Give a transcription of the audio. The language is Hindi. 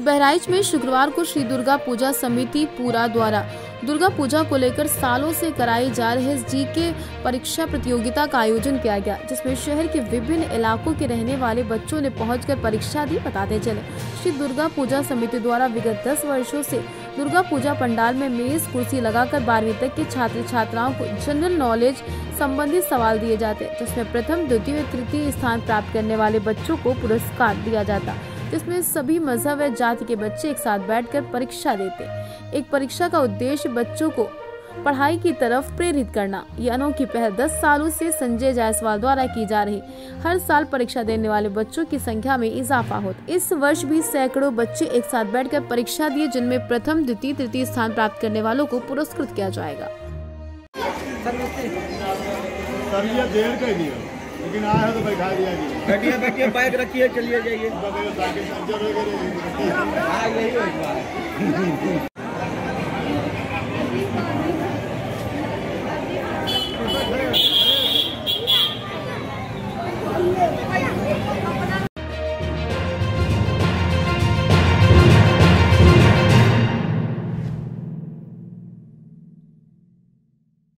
बहराइच में शुक्रवार को श्री दुर्गा पूजा समिति पूरा द्वारा। दुर्गा पूजा को लेकर सालों से कराई जा रहे जी के परीक्षा प्रतियोगिता का आयोजन किया गया, जिसमें शहर के विभिन्न इलाकों के रहने वाले बच्चों ने पहुंचकर परीक्षा दी, बताते चले। श्री दुर्गा पूजा समिति द्वारा विगत 10 वर्षों से दुर्गा पूजा पंडाल में मेज, कुर्सी लगाकर बारहवीं तक के छात्र छात्राओं को जनरल नॉलेज संबंधित सवाल दिए जाते, जिसमें प्रथम, द्वितीय, तृतीय स्थान प्राप्त करने वाले बच्चों को पुरस्कार दिया जाता। जिसमें सभी मज़हब व जाति के बच्चे एक साथ बैठकर परीक्षा देते। एक परीक्षा का उद्देश्य बच्चों को पढ़ाई की तरफ़ प्रेरित करना। यह अनोखी पहल 10 सालों से संजय जायसवाल द्वारा की जा रही। हर साल परीक्षा देने वाले बच्चों की संख्या में इजाफा होता इस वर्ष भी सैकड़ों बच्चे एक साथ बैठकर परीक्षा दिए, जिनमें प्रथम, द्वितीय, तृतीय स्थान प्राप्त करने वालों को पुरस्कृत किया जाएगा। सर लेकिन आया तो बैठा दिया जी। बैठिए बैठिए बाइक रखिए चलिए जाइए।